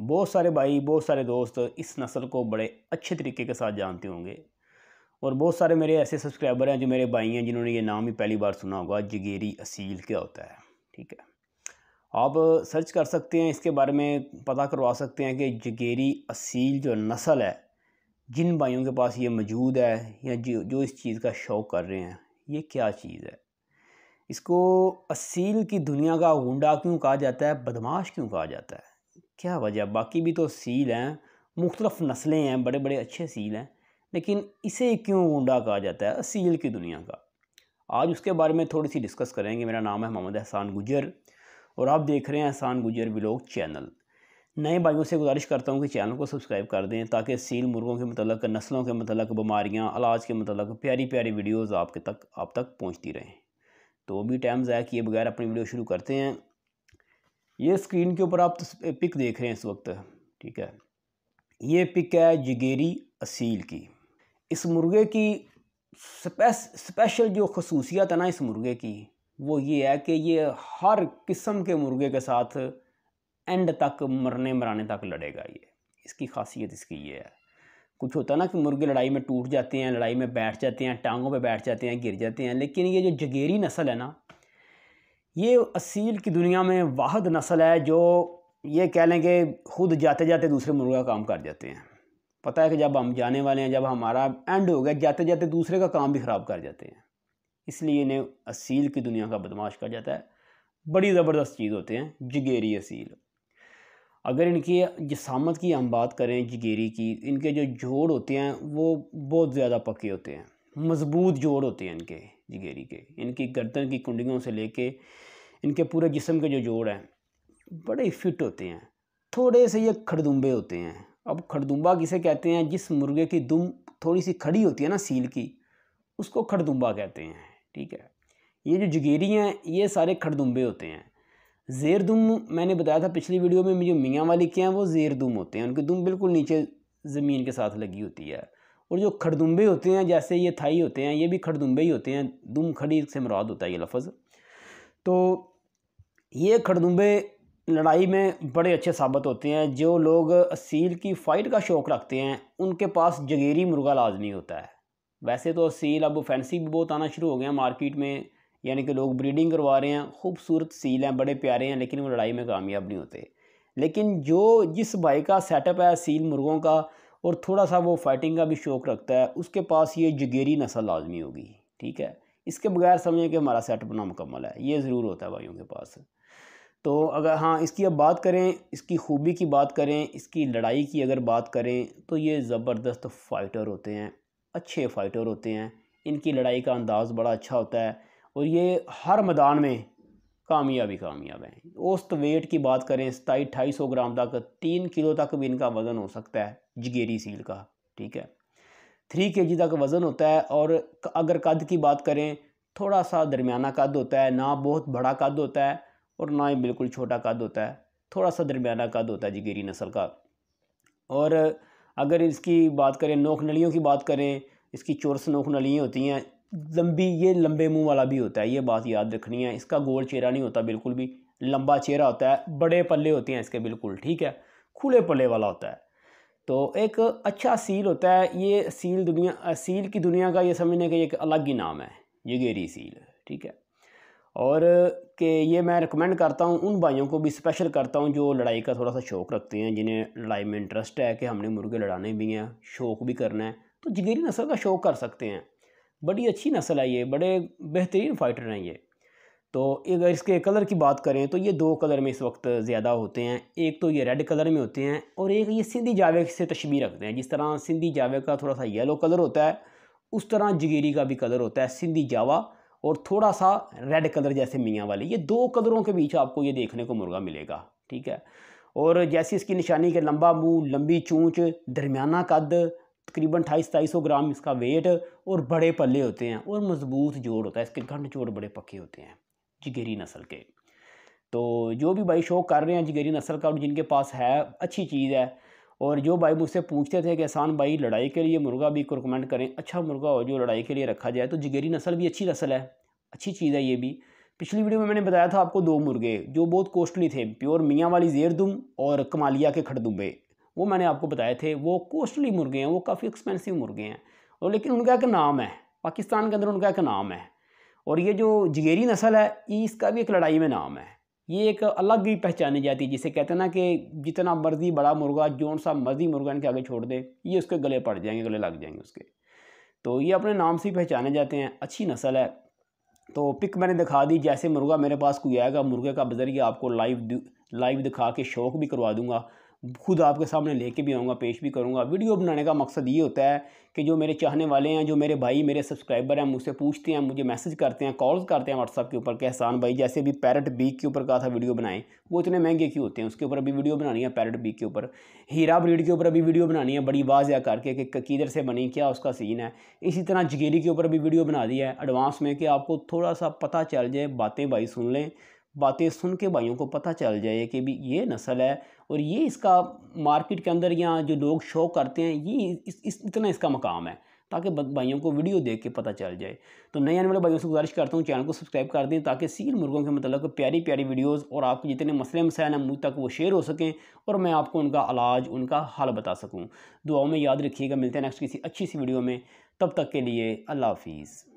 बहुत सारे भाई, बहुत सारे दोस्त इस नस्ल को बड़े अच्छे तरीके के साथ जानते होंगे। और बहुत सारे मेरे ऐसे सब्सक्राइबर हैं जो मेरे भाई हैं, जिन्होंने ये नाम ही पहली बार सुना होगा, जगेरी असील क्या होता है, ठीक है? आप सर्च कर सकते हैं, इसके बारे में पता करवा सकते हैं कि जगेरी असील जो नस्ल है, जिन भाइयों के पास ये मौजूद है, या जो जो इस चीज़ का शौक़ कर रहे हैं, ये क्या चीज़ है? इसको असील की दुनिया का गुंडा क्यों कहा जाता है, बदमाश क्यों कहा जाता है? क्या वजह? बाकी भी तो सील हैं। मुख्तलफ़ नस्लें हैं बड़े बड़े अच्छे सील हैं, लेकिन इसे क्यों गुंडा कहा जाता है? असील की दुनिया का। आज उसके बारे में थोड़ी सी डिस्कस करेंगे। मेरा नाम है मोहम्मद एहसान गुजर और आप देख रहे हैं एहसान गुजर व्लॉग चैनल। नए भाइयों से गुजारिश करता हूँ कि चैनल को सब्सक्राइब कर दें ताकि सील मुर्गों के मतलब नस्लों के मतलब बीमारियाँ इलाज के मतलब प्यारी प्यारी वीडियोज़ आपके तक, आप तक पहुँचती रहें। तो भी टाइम ज़ाया किए बगैर अपनी वीडियो शुरू करते हैं। ये स्क्रीन के ऊपर आप पिक देख रहे हैं इस वक्त, ठीक है? ये पिक है जगेरी असील की। इस मुर्गे की स्पेशल जो खसूसियत है ना इस मुर्गे की, वो ये है कि ये हर किस्म के मुर्गे के साथ एंड तक, मरने मराने तक लड़ेगा ये। इसकी खासियत इसकी ये है। कुछ होता है ना कि मुर्गे लड़ाई में टूट जाते हैं, लड़ाई में बैठ जाते हैं, टांगों पे बैठ जाते हैं, गिर जाते हैं, लेकिन ये जो जगेरी नस्ल है ना ये असील की दुनिया में वाहद नस्ल है जो ये कह लें कि खुद जाते जाते दूसरे मुर्गा काम कर जाते हैं। पता है कि जब हम जाने वाले हैं, जब हमारा एंड हो गया, जाते जाते दूसरे का काम भी ख़राब कर जाते हैं। इसलिए इन्हें असील की दुनिया का बदमाश कहा जाता है। बड़ी ज़बरदस्त चीज़ होते हैं, जगेरी असील। अगर इनकी जसामत की हम बात करें, जगेरी की, इनके जो जोड़ होते हैं, वो बहुत ज़्यादा पक्के होते हैं। मज़बूत जोड़ होते हैं इनके, जगेरी के। इनकी गर्दन की कुंडियों से लेके इनके पूरे जिसम के जो जोड़ हैं, बड़े फिट होते हैं। थोड़े से ये खड़दुम्बे होते हैं। अब खड़दुम्बा किसे कहते हैं? जिस मुर्गे की दुम थोड़ी सी खड़ी होती है ना, सील की, उसको खड़दुम्बा कहते हैं, ठीक है? ये जो जगेरी हैं, ये सारे खड़दुम्बे होते हैं। जेर दुम, मैंने बताया था पिछली वीडियो में, जो मियाँ वाली के हैं, वो जेर दुम होते हैं। उनकी दुम बिल्कुल नीचे ज़मीन के साथ लगी होती है। और जो खड़दुम्बे होते हैं, जैसे ये थाई होते हैं, ये भी खड़दुम्बे ही होते हैं। दुम खड़ी से मुराद होता है ये लफ्ज़। तो ये खड़दुम्बे लड़ाई में बड़े अच्छे साबित होते हैं। जो लोग असील की फ़ाइट का शौक़ रखते हैं, उनके पास जगेरी मुर्गा लाजमी होता है। वैसे तो असील अब फैंसी भी बहुत आना शुरू हो हैं मार्केट में, यानी कि लोग ब्रीडिंग करवा रहे हैं। खूबसूरत सील हैं, बड़े प्यारे हैं, लेकिन वो लड़ाई में कामयाब नहीं होते। लेकिन जो जिस भाई का सेटअप है सील मुर्गों का, और थोड़ा सा वो फाइटिंग का भी शौक़ रखता है, उसके पास ये जगेरी नस्ल लाजमी होगी, ठीक है? इसके बगैर समझें कि हमारा सेटअप नामुकम्मल है, ये ज़रूर होता है भाइयों के पास। तो अगर हाँ इसकी अब बात करें, इसकी खूबी की बात करें, इसकी लड़ाई की अगर बात करें तो ये ज़बरदस्त फ़ाइटर होते हैं, अच्छे फ़ाइटर होते हैं। इनकी लड़ाई का अंदाज़ बड़ा अच्छा होता है और ये हर मैदान में कामयाबी कामयाब हैं। औस्त वेट की बात करें, सताई ढाई सौ ग्राम तक, तीन किलो तक भी इनका वज़न हो सकता है, जगेरी सील का, ठीक है? थ्री के जी तक वज़न होता है और अगर कद की बात करें, थोड़ा सा दरमियाना कद होता है, ना बहुत बड़ा कद होता है और ना ही बिल्कुल छोटा कद होता है। थोड़ा सा दरमियाना कद होता है जिगेरी नस्ल का। और अगर इसकी बात करें नोक नलियों की बात करें, इसकी चोरस नोक नलियाँ होती हैं, लंबी, ये लंबे मुँह वाला भी होता है, ये बात याद रखनी है। इसका गोल चेहरा नहीं होता बिल्कुल भी, लंबा चेहरा होता है, बड़े पल्ले होते हैं इसके बिल्कुल, ठीक है? खुले पल्ले वाला होता है। तो एक अच्छा सील होता है, ये सील दुनिया सील की दुनिया का ये समझने का एक अलग ही नाम है गेरी सील ठीक है? और कि ये मैं रिकमेंड करता हूँ, उन भाइयों को भी स्पेशल करता हूँ जो लड़ाई का थोड़ा सा शौक़ रखते हैं, जिन्हें लड़ाई में इंटरेस्ट है कि हमने मुर्गे लड़ाने भी हैं, शौक़ भी करना है तो जगेरी नस्ल का शौक़ कर सकते हैं। बड़ी अच्छी नस्ल है ये, बड़े बेहतरीन फाइटर हैं ये। तो अगर इसके कलर की बात करें तो ये दो कलर में इस वक्त ज़्यादा होते हैं। एक तो ये रेड कलर में होते हैं और एक ये सिंधी जावे से तशबी रखते हैं। जिस तरह सिंधी जावे का थोड़ा सा येलो कलर होता है, उस तरह जगीरी का भी कलर होता है, सिंधी जावा और थोड़ा सा रेड कलर जैसे मियाँ वाले। ये दो कलरों के बीच आपको ये देखने को मुर्गा मिलेगा, ठीक है? और जैसे इसकी निशानी के लंबा मुँह, लंबी चूँच, दरमियाना कद, तकरीबन अठाईस सताईस सौ ग्राम इसका वेट और बड़े पल्ले होते हैं और मज़बूत जोड़ होता है, इसके घंट जोड़ बड़े पक्के होते हैं। जगेरी नस्ल के। तो जो भी भाई शौक कर रहे हैं जगेरी नस्ल का और जिनके पास है, अच्छी चीज़ है और जो भाई मुझसे पूछते थे कि आसान भाई, लड़ाई के लिए मुर्गा भी रिकमेंड करें अच्छा मुर्गा हो जो लड़ाई के लिए रखा जाए तो जगेरी नस्ल भी अच्छी नस्ल है, अच्छी चीज़ है ये भी। पिछली वीडियो में मैंने बताया था आपको दो मुर्गे, जो बहुत कॉस्टली थे, प्योर मियाँ वाली जेरदुम और कमालिया के खड़दुम्बे। वो मैंने आपको बताए थे, वो कॉस्टली मुर्गे हैं, वो काफ़ी एक्सपेंसिव मुर्गे हैं और लेकिन उनका एक नाम है, पाकिस्तान के अंदर उनका एक नाम है। और ये जो जगेरी नस्ल है इसका भी एक लड़ाई में नाम है। ये एक अलग ही पहचानी जाती है, जिसे कहते हैं ना कि जितना मर्ज़ी बड़ा मुर्गा जौन सा मर्ज़ी मुर्गा इनके आगे छोड़ दे, ये उसके गले पड़ जाएँगे, गले लग जाएँगे उसके। तो ये अपने नाम से ही पहचाने जाते हैं, अच्छी नस्ल है। तो पिक मैंने दिखा दी, जैसे मुर्गा मेरे पास कोई आएगा, मुर्गे का बजरिया आपको लाइव लाइव दिखा के शौक भी करवा दूँगा। खुद आपके सामने लेके भी आऊँगा, पेश भी करूँगा। वीडियो बनाने का मकसद ये होता है कि जो मेरे चाहने वाले हैं, जो मेरे भाई, मेरे सब्सक्राइबर हैं, मुझसे पूछते हैं, मुझे मैसेज करते हैं कॉल्स करते हैं व्हाट्सअप के ऊपर कि एहसान भाई, जैसे भी पैरट बीक के ऊपर कहा था वीडियो बनाएँ, वो इतने महँगे क्यों होते हैं? उसके ऊपर अभी वीडियो बनानी है पैरट बीक के ऊपर। हीरा ब्रीड के ऊपर अभी वीडियो बनानी है, बड़ी वाजिया करके कि किधर से बनी, क्या उसका सीन है? इसी तरह जगेरी के ऊपर भी वीडियो बना दिया है एडवांस में कि आपको थोड़ा सा पता चल जाए, बातें भाई सुन लें बातें सुन के भाइयों को पता चल जाए कि भी ये नस्ल है और ये इसका मार्केट के अंदर या जो लोग शो करते हैं ये इस, इस इतना इसका मकाम है ताकि भाइयों को वीडियो देख के पता चल जाए। तो नए आने वाले भाइयों से गुजारिश करता हूँ चैनल को सब्सक्राइब कर दें ताकि सील मुर्गों के मतलब प्यारी प्यारी वीडियोज़ और आपके जितने मसले मसाइल हैं मुझ तक वो शेयर हो सकें और मैं आपको उनका इलाज उनका हल बता सकूँ। दुआओं में याद रखिएगा मिलते हैं नेक्स्ट किसी अच्छी सी वीडियो में। तब तक के लिए अल्लाह हाफिज़।